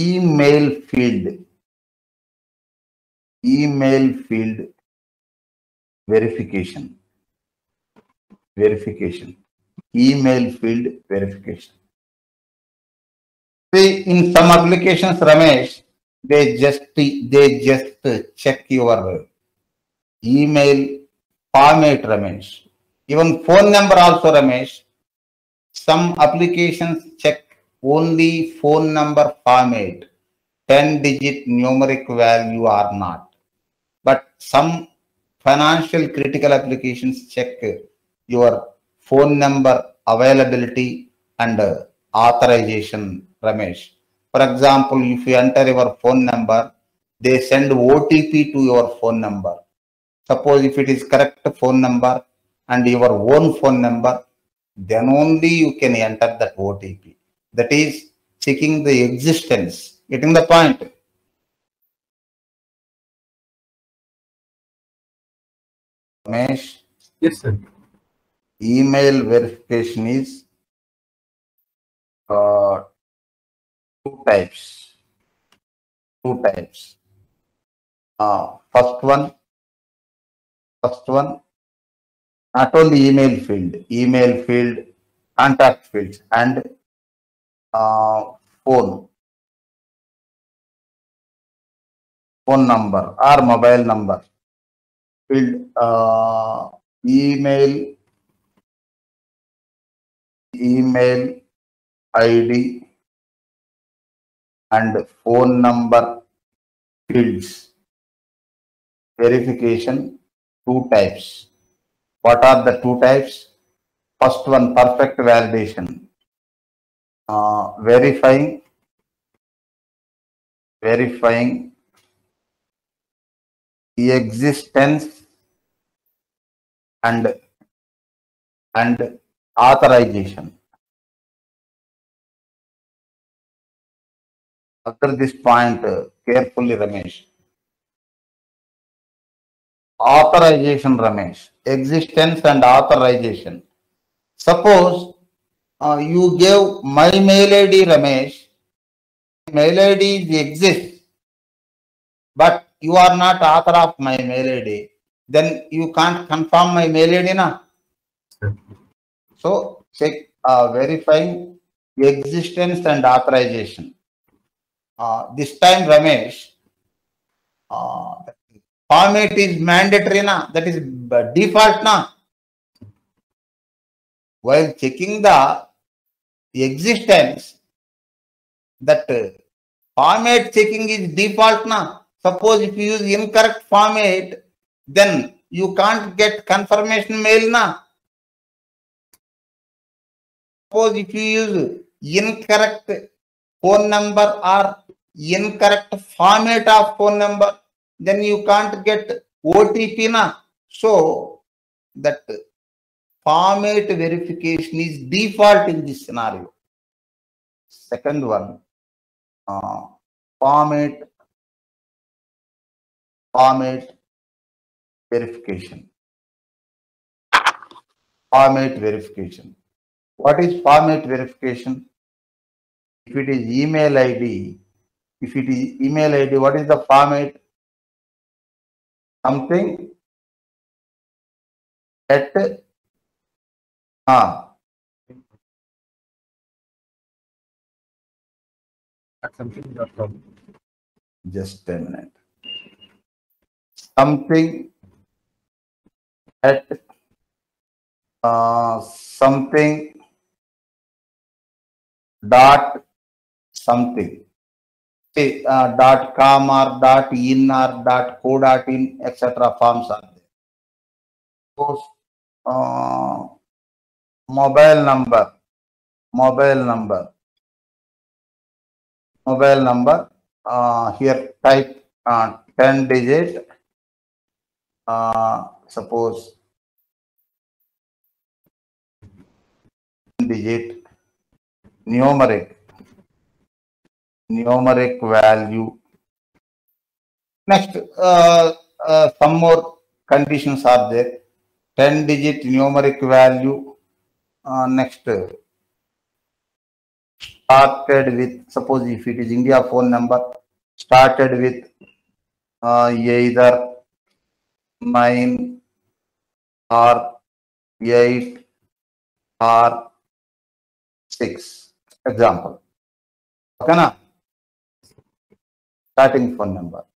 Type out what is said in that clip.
email field email field verification verification email field verification see in some applications ramesh they just they just check your email format ramesh even phone number also ramesh some applications check only phone number format 10 digit numeric value or not but some financial critical applications check your phone number availability and uh, authorization ramesh for example if you enter your phone number they send otp to your phone number suppose if it is correct phone number and your own phone number then only you can enter that otp that is seeking the existence getting the point Yes, sir. Email verification is uh, two types. Two types. Uh, first one, first one, not only email field, email field, contact fields, and phone number or mobile number field, email ID and phone number fields. Verification, two types. What are the two types? First one, perfect validation. uh, verifying verifying the existence and and authorization after this point carefully ramesh authorization ramesh existence and authorization suppose uh, you gave my mail ID Ramesh. Mail ID exist but you are not author of my mail ID. Then you can't confirm my mail ID, na? So check uh, verifying existence and authorization. Uh, this time, Ramesh, uh, format is mandatory, na? That is default, na? While checking the the existence that uh, format checking is default na Suppose if you use incorrect format, then you can't get confirmation mail na Suppose if you use incorrect phone number or incorrect format of phone number, then you can't get OTP na So that format verification is default in this scenario. Second one, uh, format, format verification. Format verification. What is format verification? If it is email ID, if it is email ID, what is the format? Something at Ah. Just a minute. Something at uh, something dot something. Say, uh, dot com or dot in or dot co dot in etc. forms are there. So, uh, mobile number mobile number mobile number uh, here type uh, 10 digit uh, suppose digit numeric numeric value next uh, uh, some more conditions are there 10 digit numeric value next started with suppose if it is India phone number started with ये इधर nine or eight or six example okay ना starting phone number